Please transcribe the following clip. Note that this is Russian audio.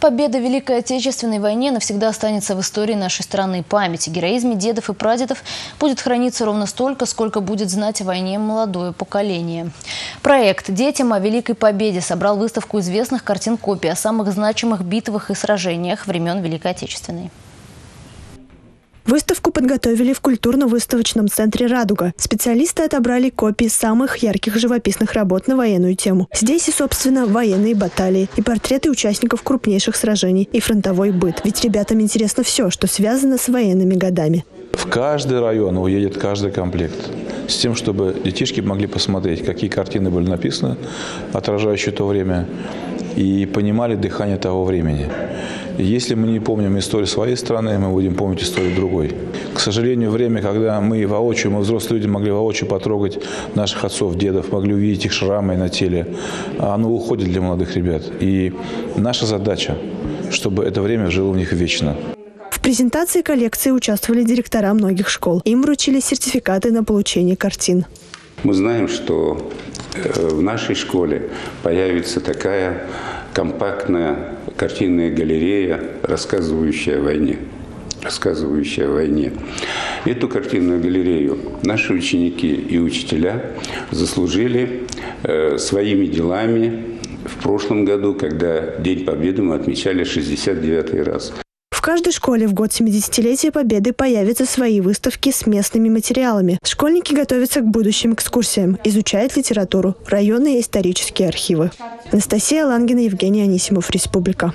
Победа в Великой Отечественной войне навсегда останется в истории нашей страны. Память о героизме дедов и прадедов будет храниться ровно столько, сколько будет знать о войне молодое поколение. Проект «Детям о Великой Победе» собрал выставку известных картин копий о самых значимых битвах и сражениях времен Великой Отечественной. Выставку подготовили в культурно-выставочном центре «Радуга». Специалисты отобрали копии самых ярких живописных работ на военную тему. Здесь и, собственно, военные баталии, и портреты участников крупнейших сражений, и фронтовой быт. Ведь ребятам интересно все, что связано с военными годами. В каждый район уедет каждый комплект с тем, чтобы детишки могли посмотреть, какие картины были написаны, отражающие то время, и понимали дыхание того времени. Если мы не помним историю своей страны, мы будем помнить историю другой. К сожалению, время, когда мы воочию, мы взрослые люди могли воочию потрогать наших отцов, дедов, могли увидеть их шрамы на теле, оно уходит для молодых ребят. И наша задача, чтобы это время жило в них вечно. В презентации коллекции участвовали директора многих школ. Им вручили сертификаты на получение картин. Мы знаем, что э, в нашей школе появится такая компактная картинная галерея, рассказывающая о войне. Рассказывающая о войне. Эту картинную галерею наши ученики и учителя заслужили э, своими делами в прошлом году, когда День Победы мы отмечали 69 раз. Каждой школе в год 70-летия Победы появятся свои выставки с местными материалами. Школьники готовятся к будущим экскурсиям, изучают литературу, районные исторические архивы. Анастасия Лангина, Евгений Анисимов, Республика.